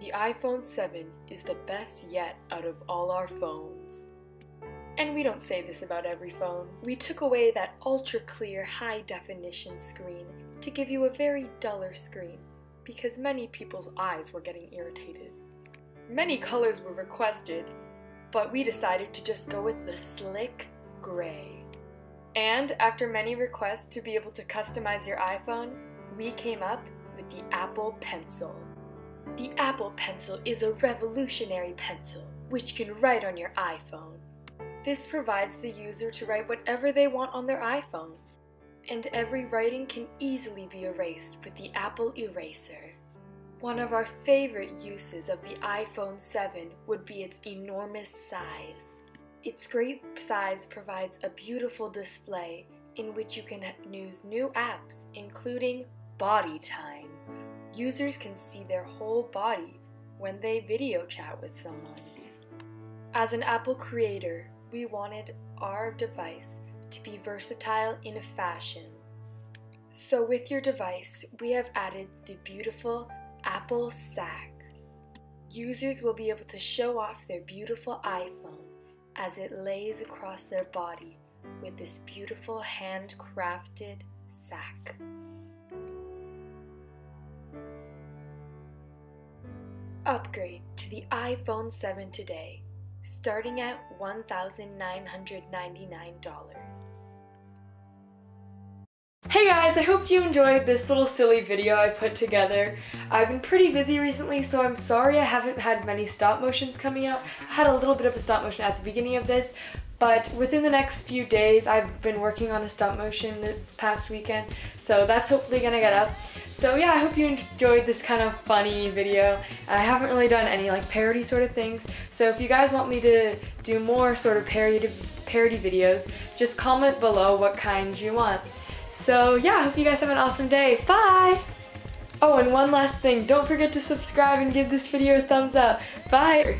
The iPhone 7 is the best yet out of all our phones. And we don't say this about every phone. We took away that ultra clear high definition screen to give you a very duller screen because many people's eyes were getting irritated. Many colors were requested, but we decided to just go with the slick gray. And after many requests to be able to customize your iPhone, we came up with the Apple Pencil. The Apple Pencil is a revolutionary pencil which can write on your iPhone. This provides the user to write whatever they want on their iPhone, and every writing can easily be erased with the Apple Eraser. One of our favorite uses of the iPhone 7 would be its enormous size. Its great size provides a beautiful display in which you can use new apps, including Body Time. Users can see their whole body when they video chat with someone. As an Apple creator, we wanted our device to be versatile in a fashion. So with your device, we have added the beautiful Apple Sack. Users will be able to show off their beautiful iPhone as it lays across their body with this beautiful handcrafted sack. Upgrade to the iPhone 7 today, starting at $1,999. Hey guys, I hope you enjoyed this little silly video I put together. I've been pretty busy recently, so I'm sorry I haven't had many stop motions coming out. I had a little bit of a stop motion at the beginning of this, but within the next few days, I've been working on a stop motion this past weekend, so that's hopefully gonna get up. So yeah, I hope you enjoyed this kind of funny video. I haven't really done any like parody sort of things, so if you guys want me to do more sort of parody, parody videos, just comment below what kind you want. So yeah, I hope you guys have an awesome day. Bye! Oh, and one last thing, don't forget to subscribe and give this video a thumbs up. Bye!